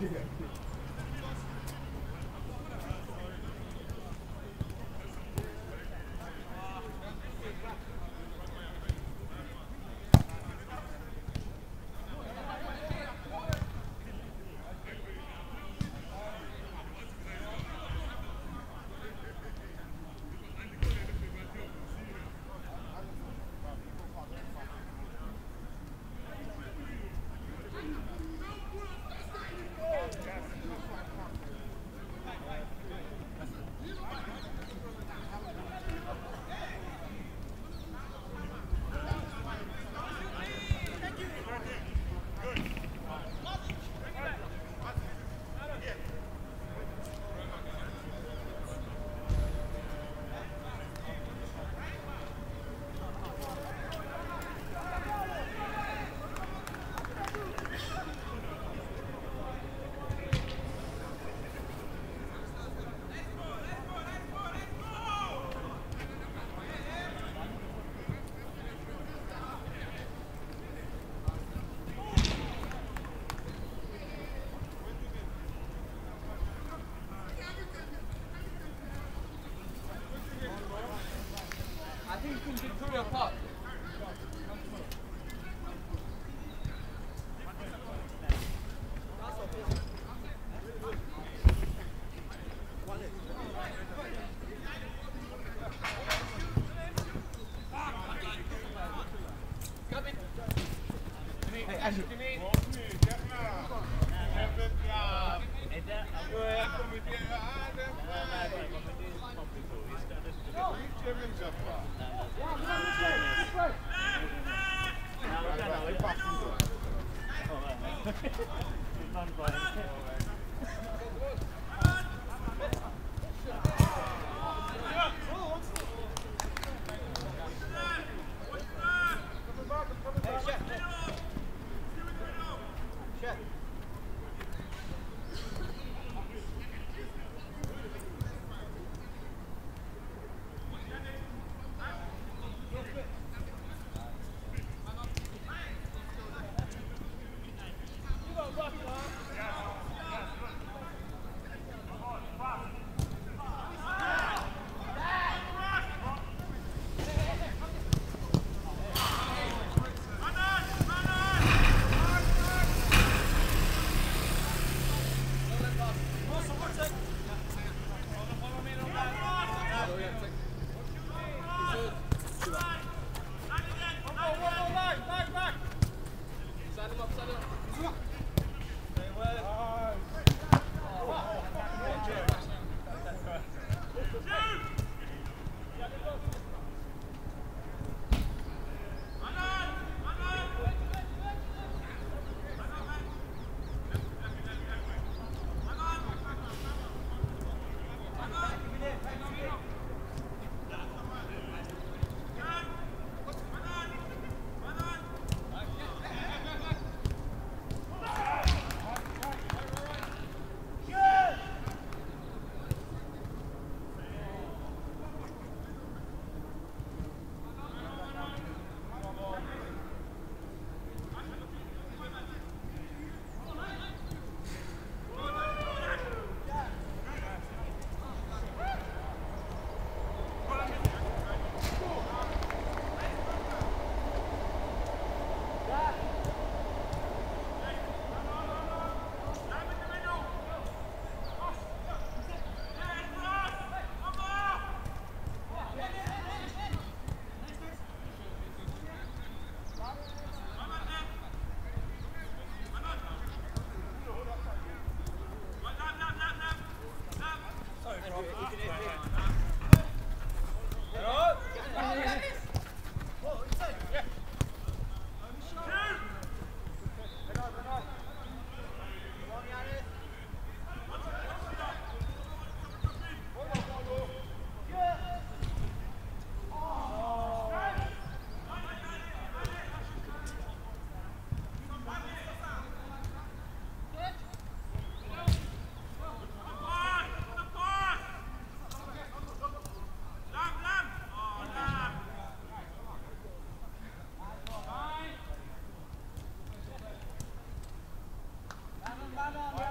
Yeah. Yeah.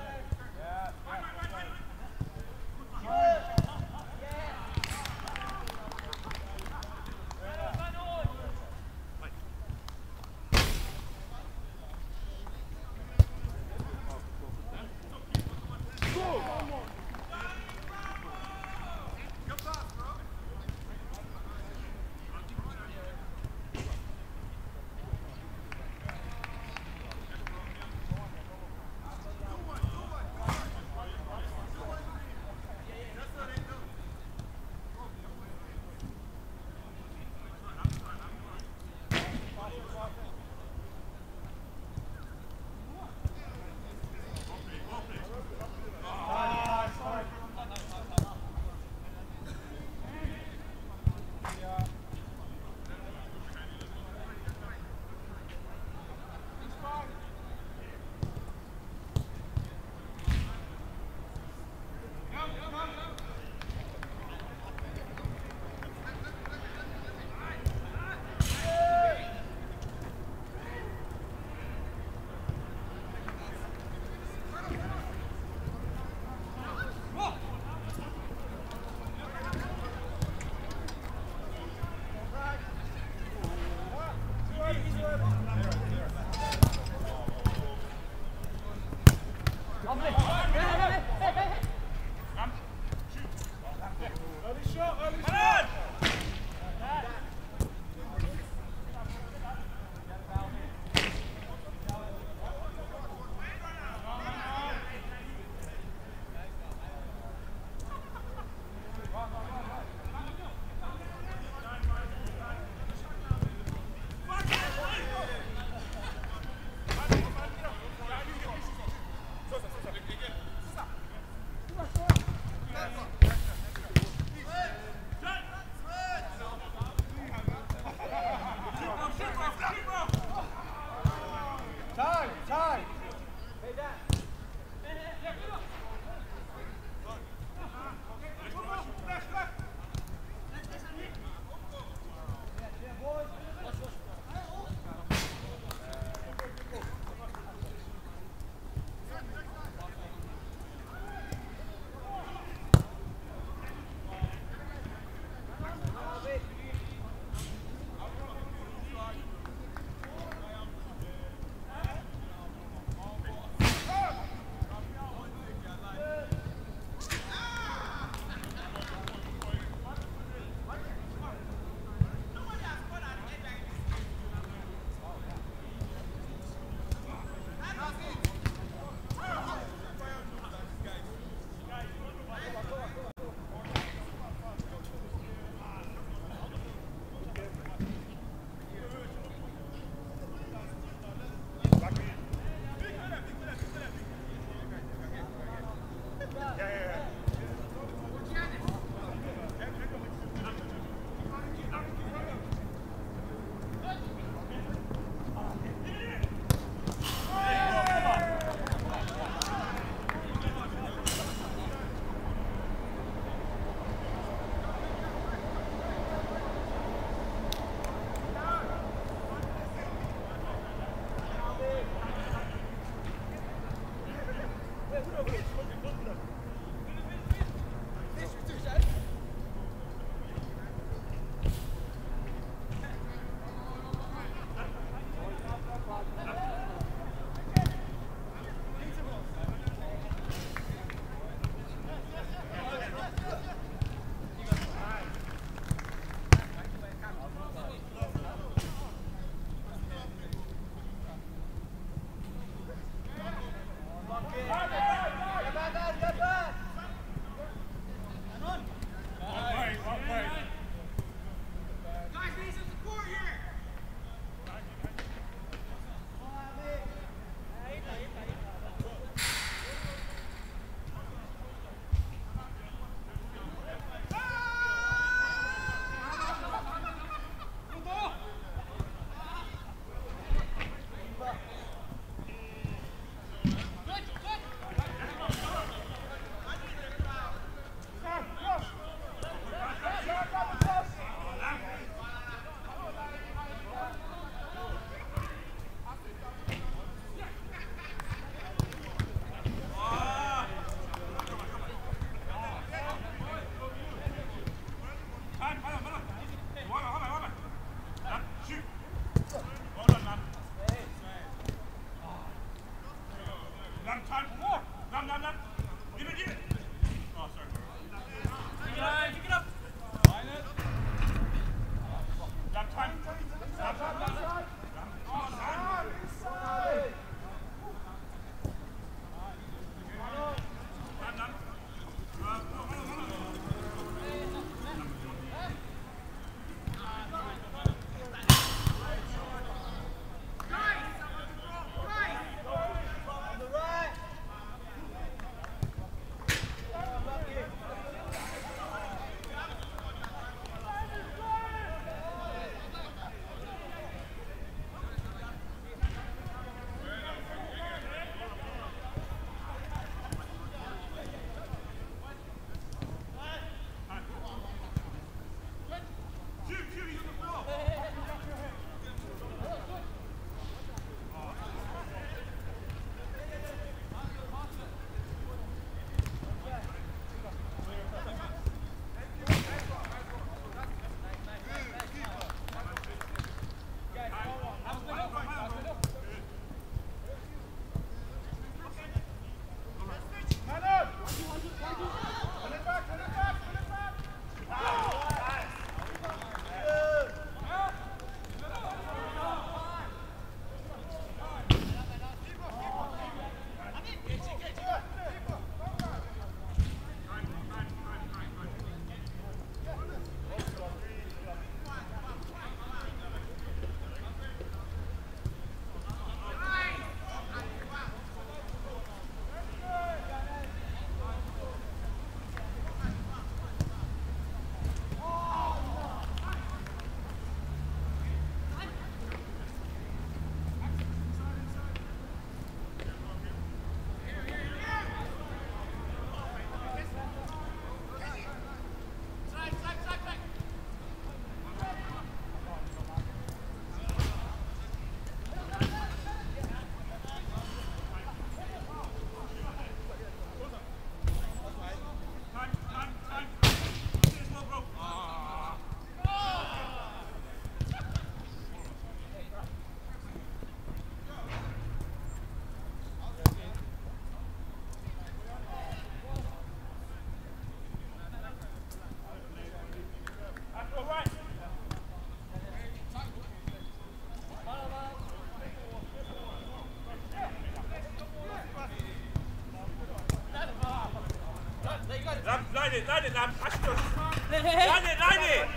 Line it, line it, line it.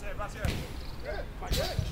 Gracias, gracias.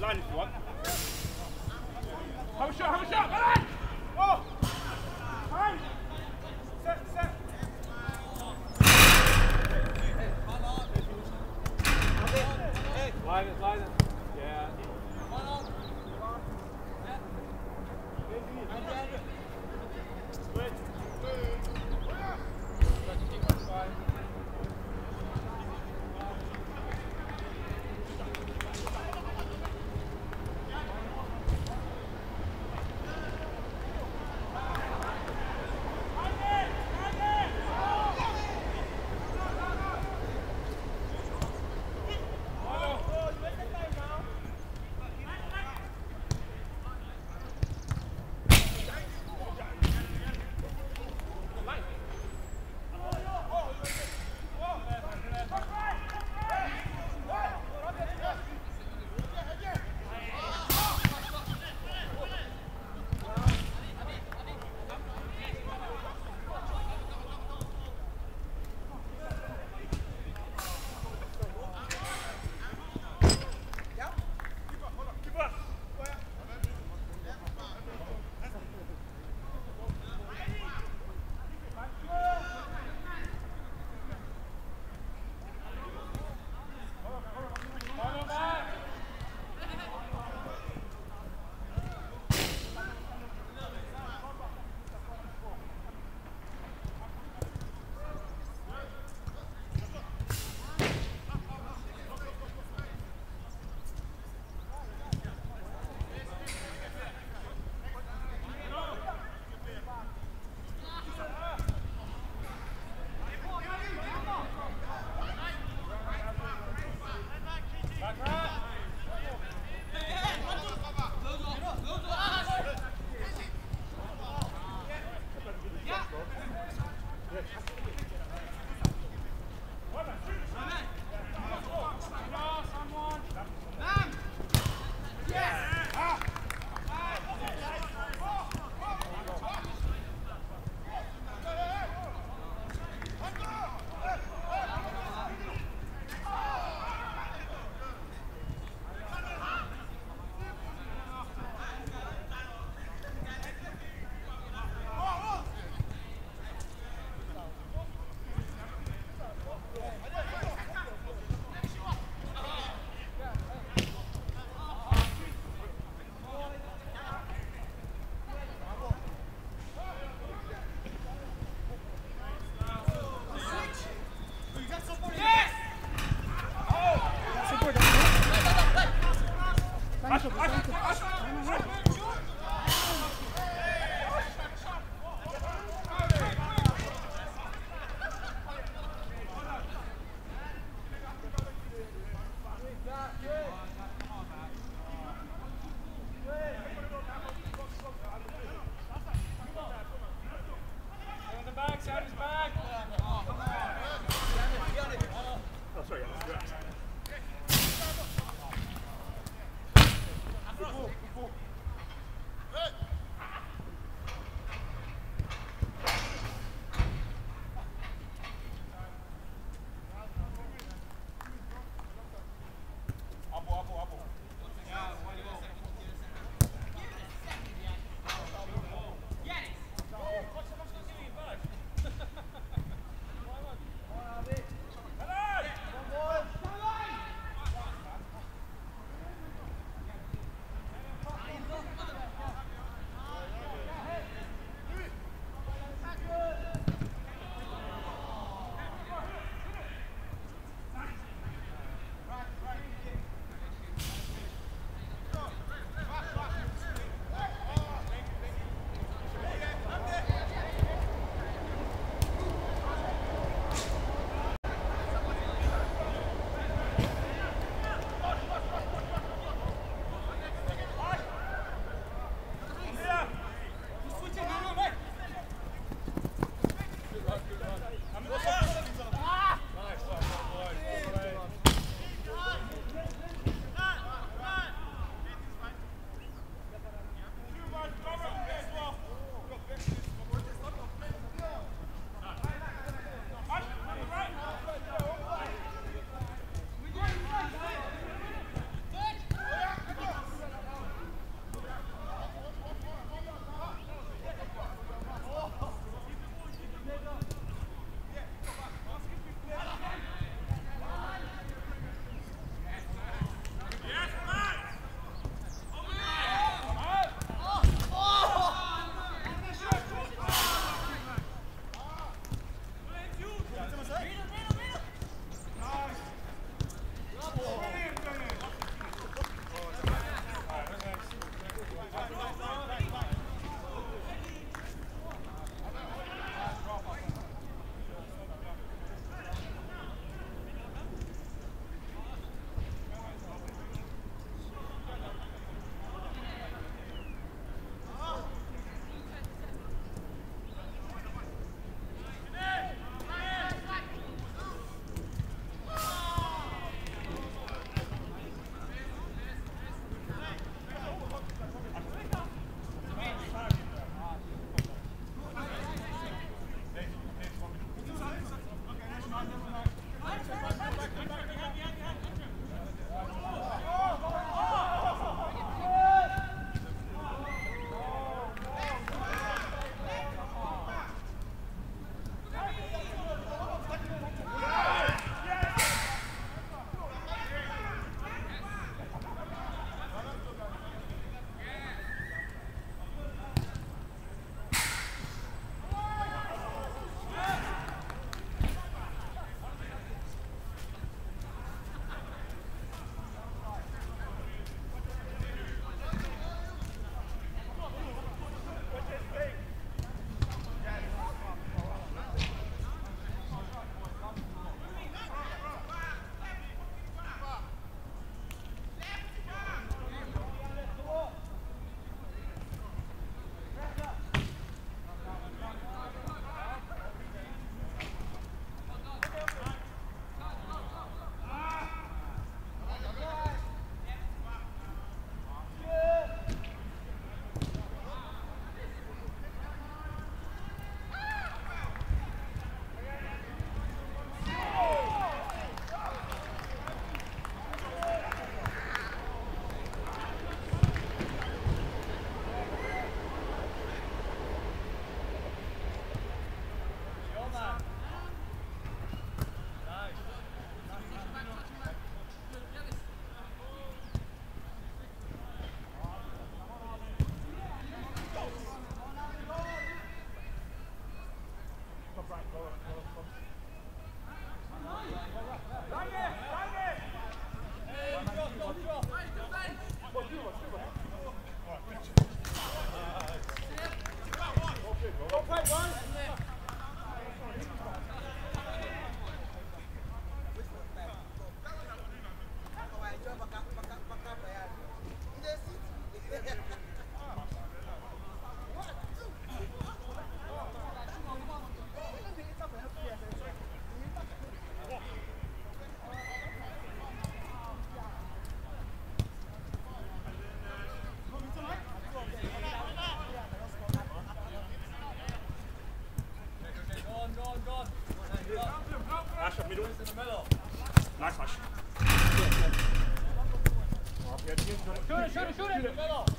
Line if you want. Yeah.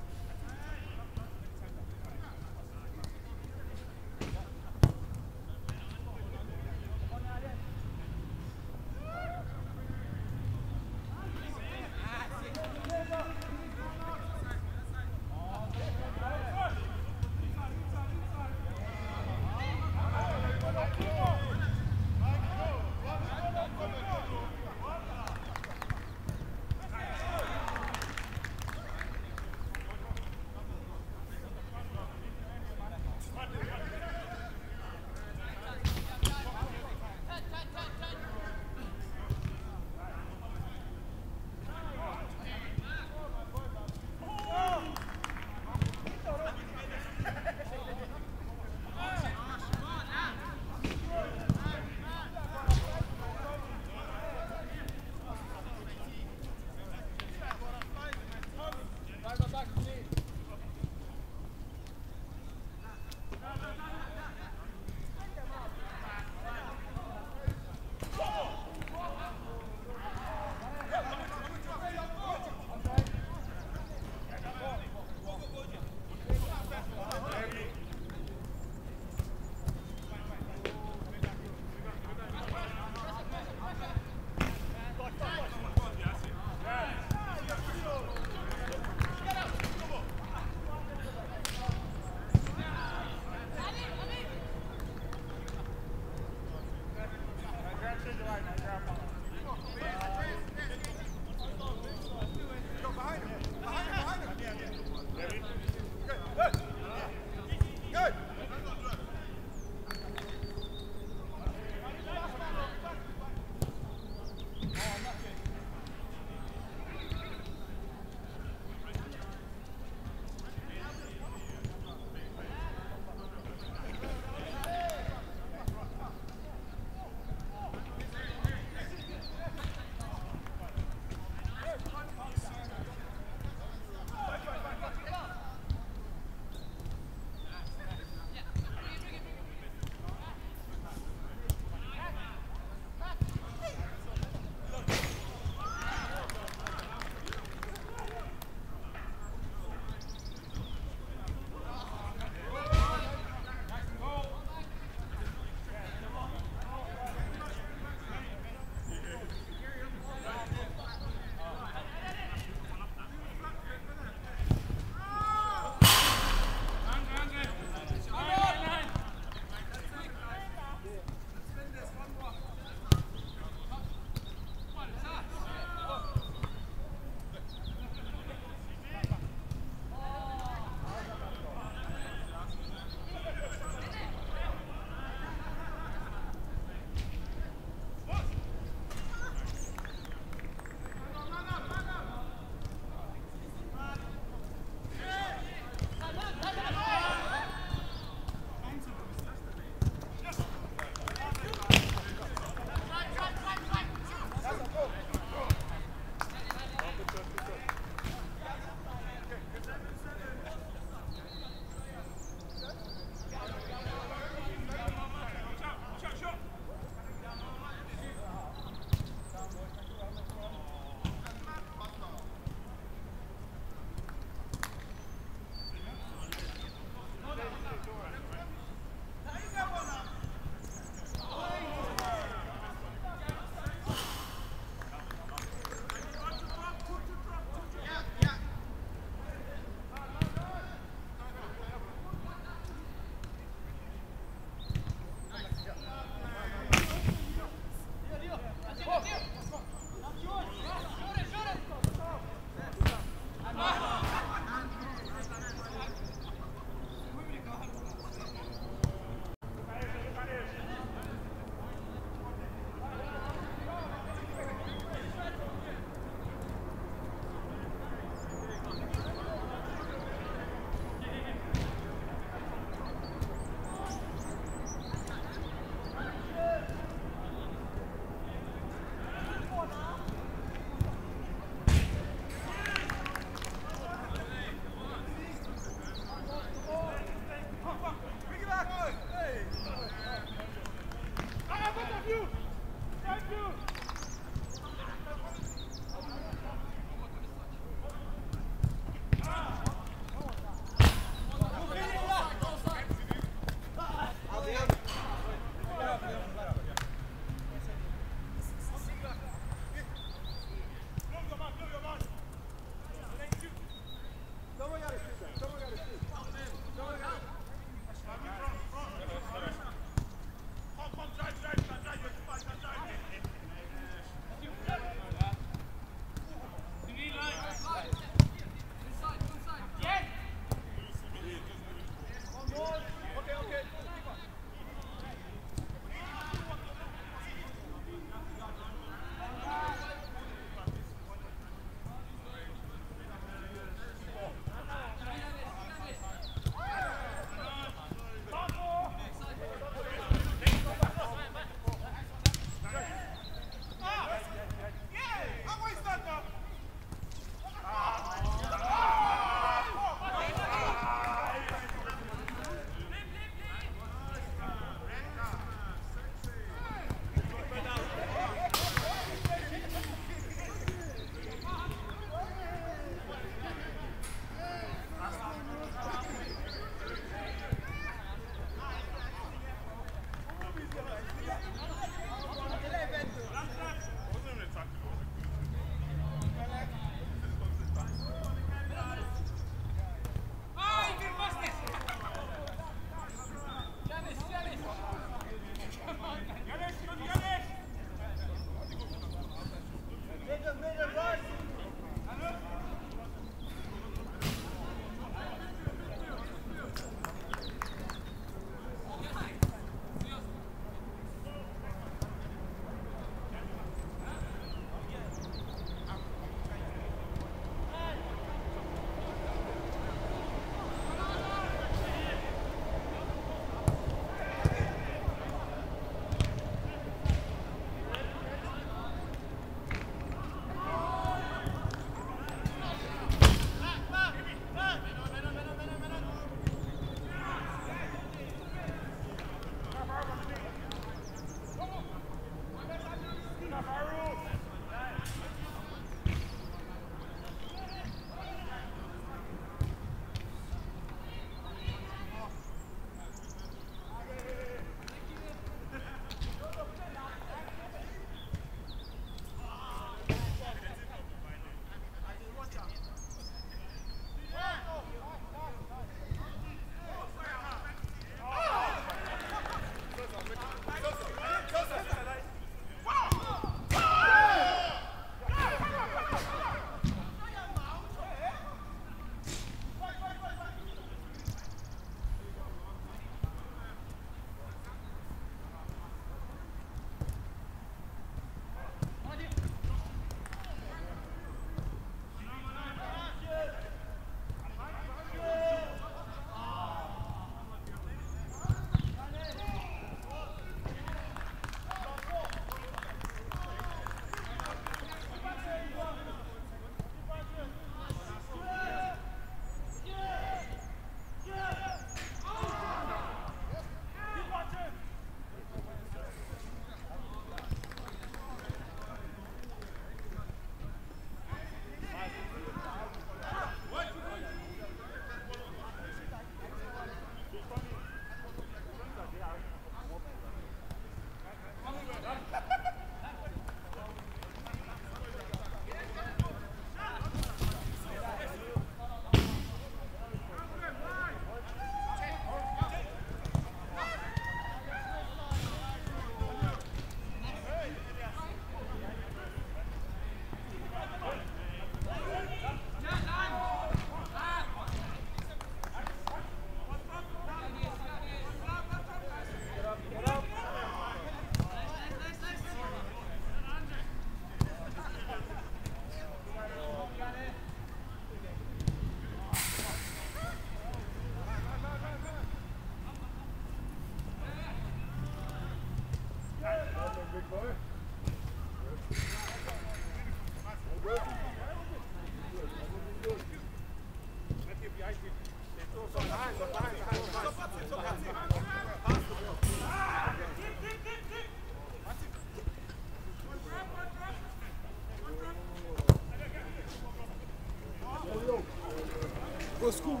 school.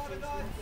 Paradise.